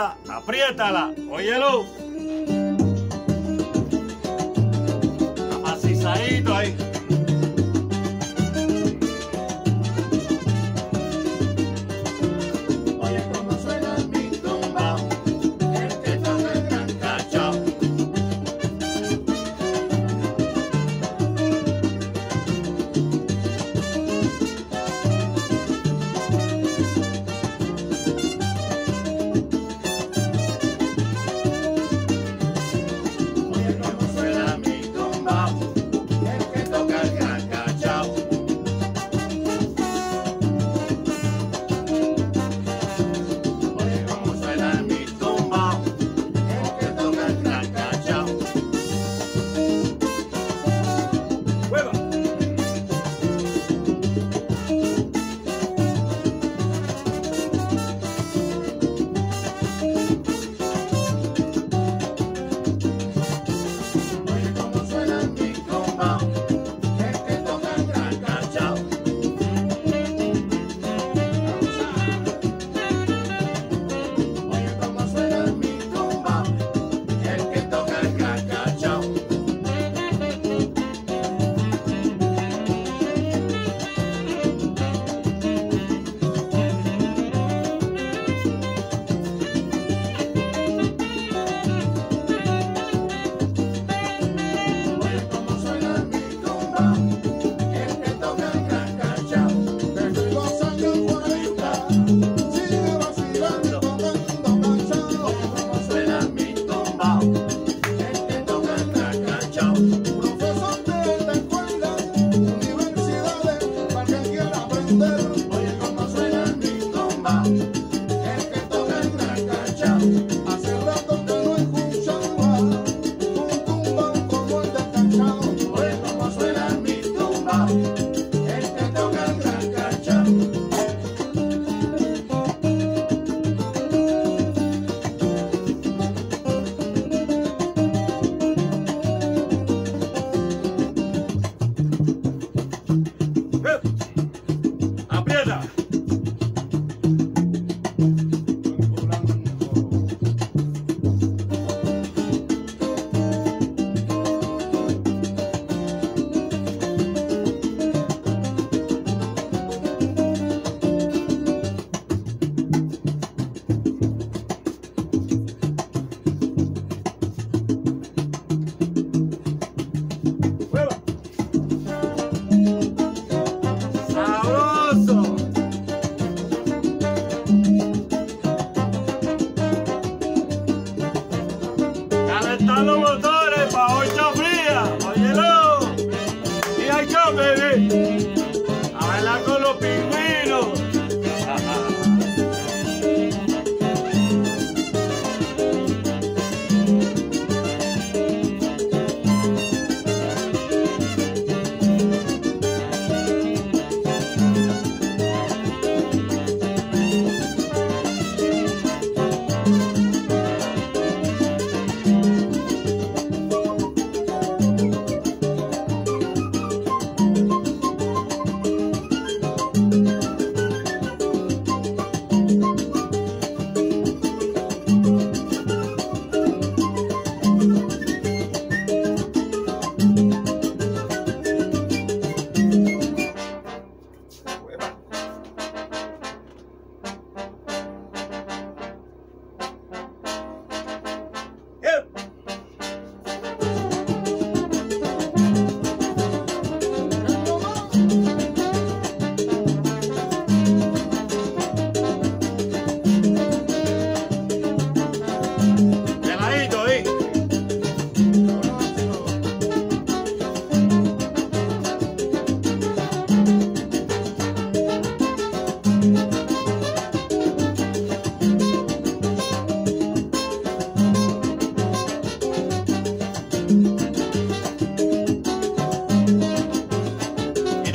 apriétala, apriétala, óyelo.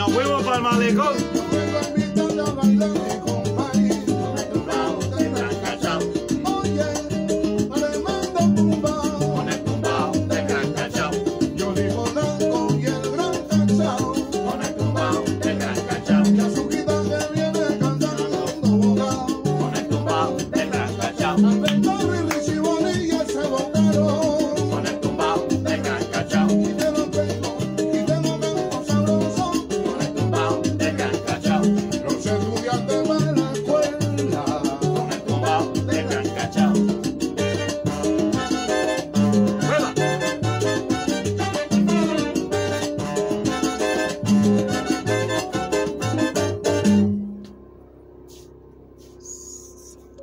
Nos fuimos para el malecón.